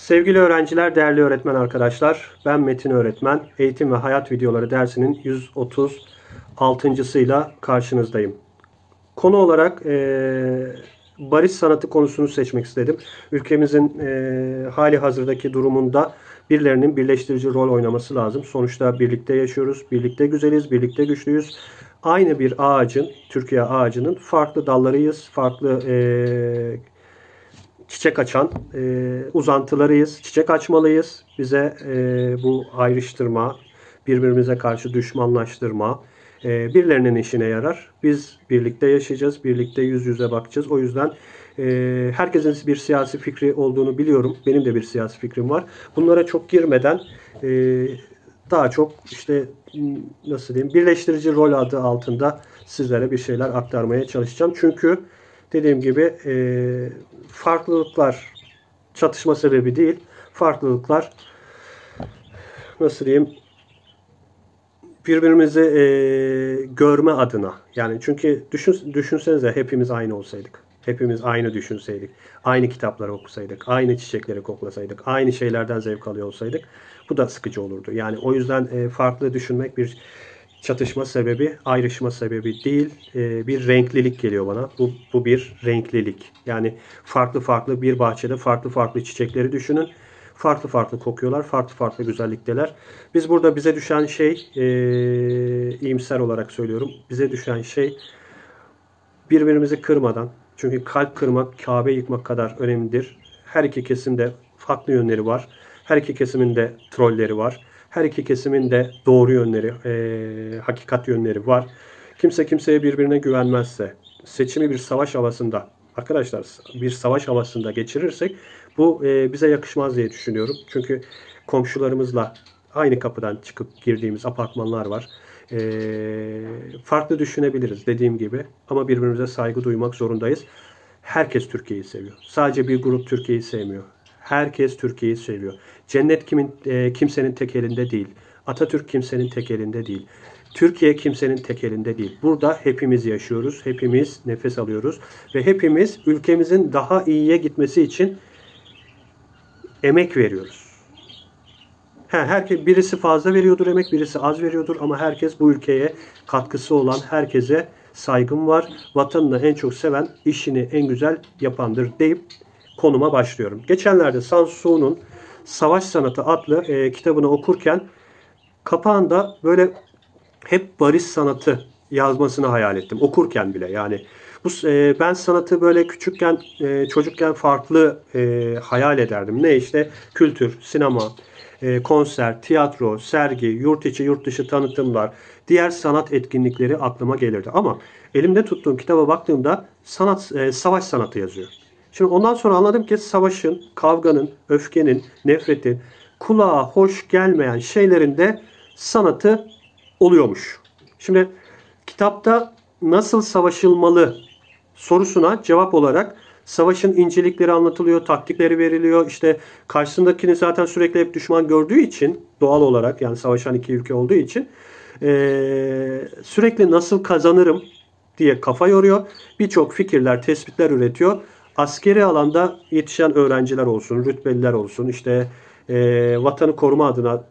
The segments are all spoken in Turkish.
Sevgili öğrenciler, değerli öğretmen arkadaşlar. Ben Metin Öğretmen. Eğitim ve Hayat Videoları dersinin 136.sıyla karşınızdayım. Konu olarak e, barış sanatı konusunu seçmek istedim. Ülkemizin e, hali hazırdaki durumunda birilerinin birleştirici rol oynaması lazım. Sonuçta birlikte yaşıyoruz, birlikte güzeliz, birlikte güçlüyüz. Aynı bir ağacın, Türkiye ağacının farklı dallarıyız, farklı e, çiçek açan e, uzantılarıyız. Çiçek açmalıyız. Bize e, bu ayrıştırma, birbirimize karşı düşmanlaştırma e, birilerinin işine yarar. Biz birlikte yaşayacağız, birlikte yüz yüze bakacağız. O yüzden e, herkesin bir siyasi fikri olduğunu biliyorum. Benim de bir siyasi fikrim var. Bunlara çok girmeden e, daha çok işte nasıl diyeyim birleştirici rol adı altında sizlere bir şeyler aktarmaya çalışacağım. Çünkü dediğim gibi e, farklılıklar çatışma sebebi değil. Farklılıklar nasıl diyeyim birbirimizi e, görme adına. Yani çünkü düşün, düşünsenize hepimiz aynı olsaydık. Hepimiz aynı düşünseydik. Aynı kitapları okusaydık. Aynı çiçekleri koklasaydık. Aynı şeylerden zevk alıyor olsaydık. Bu da sıkıcı olurdu. Yani o yüzden e, farklı düşünmek bir çatışma sebebi, ayrışma sebebi değil, e, bir renklilik geliyor bana. Bu, bu bir renklilik. Yani farklı farklı bir bahçede farklı farklı çiçekleri düşünün. Farklı farklı kokuyorlar, farklı farklı güzellikteler. Biz burada bize düşen şey, e, iyimser olarak söylüyorum, bize düşen şey birbirimizi kırmadan, çünkü kalp kırmak, Kabe yıkmak kadar önemlidir. Her iki kesimde farklı yönleri var. Her iki kesimin de trolleri var. Her iki kesimin de doğru yönleri, e, hakikat yönleri var. Kimse kimseye birbirine güvenmezse, seçimi bir savaş havasında, arkadaşlar bir savaş havasında geçirirsek bu e, bize yakışmaz diye düşünüyorum. Çünkü komşularımızla aynı kapıdan çıkıp girdiğimiz apartmanlar var. E, farklı düşünebiliriz dediğim gibi ama birbirimize saygı duymak zorundayız. Herkes Türkiye'yi seviyor. Sadece bir grup Türkiye'yi sevmiyor. Herkes Türkiye'yi seviyor. Cennet kimin e, kimsenin tek elinde değil. Atatürk kimsenin tek elinde değil. Türkiye kimsenin tek elinde değil. Burada hepimiz yaşıyoruz, hepimiz nefes alıyoruz ve hepimiz ülkemizin daha iyiye gitmesi için emek veriyoruz. He, herkes birisi fazla veriyordur emek, birisi az veriyordur ama herkes bu ülkeye katkısı olan herkese saygım var. Vatanını en çok seven, işini en güzel yapandır deyip konuma başlıyorum. Geçenlerde Sansu'nun Savaş Sanatı adlı e, kitabını okurken kapağında böyle hep barış sanatı yazmasını hayal ettim. Okurken bile yani. Bu, e, ben sanatı böyle küçükken, e, çocukken farklı e, hayal ederdim. Ne işte kültür, sinema, e, konser, tiyatro, sergi, yurt içi, yurt dışı tanıtımlar, diğer sanat etkinlikleri aklıma gelirdi. Ama elimde tuttuğum kitaba baktığımda sanat, e, savaş sanatı yazıyor. Şimdi ondan sonra anladım ki savaşın, kavganın, öfkenin, nefretin, kulağa hoş gelmeyen şeylerin de sanatı oluyormuş. Şimdi kitapta nasıl savaşılmalı sorusuna cevap olarak savaşın incelikleri anlatılıyor, taktikleri veriliyor. İşte karşısındakini zaten sürekli hep düşman gördüğü için doğal olarak yani savaşan iki ülke olduğu için sürekli nasıl kazanırım diye kafa yoruyor. Birçok fikirler, tespitler üretiyor askeri alanda yetişen öğrenciler olsun, rütbeliler olsun, işte e, vatanı koruma adına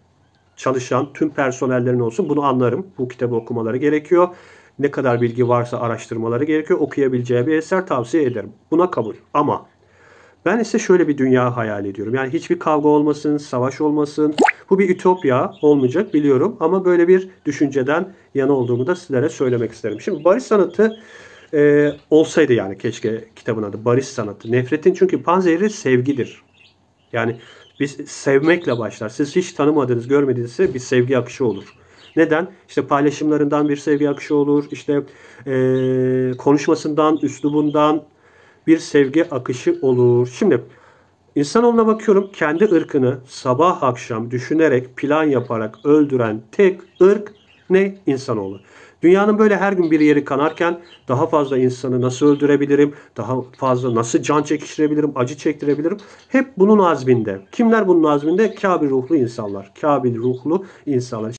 çalışan tüm personellerin olsun bunu anlarım. Bu kitabı okumaları gerekiyor. Ne kadar bilgi varsa araştırmaları gerekiyor. Okuyabileceği bir eser tavsiye ederim. Buna kabul. Ama ben ise şöyle bir dünya hayal ediyorum. Yani hiçbir kavga olmasın, savaş olmasın. Bu bir ütopya olmayacak biliyorum. Ama böyle bir düşünceden yana olduğumu da sizlere söylemek isterim. Şimdi barış sanatı e, olsaydı yani keşke kitabın adı Barış Sanatı. Nefretin çünkü panzehri sevgidir. Yani biz sevmekle başlar. Siz hiç tanımadığınız, görmediğinizse bir sevgi akışı olur. Neden? İşte paylaşımlarından bir sevgi akışı olur. İşte e, konuşmasından, üslubundan bir sevgi akışı olur. Şimdi insanoğluna bakıyorum kendi ırkını sabah akşam düşünerek, plan yaparak öldüren tek ırk ne? İnsanoğlu. Dünyanın böyle her gün bir yeri kanarken daha fazla insanı nasıl öldürebilirim? Daha fazla nasıl can çekiştirebilirim? Acı çektirebilirim? Hep bunun azminde. Kimler bunun azminde? Kabil ruhlu insanlar. Kabil ruhlu insanlar.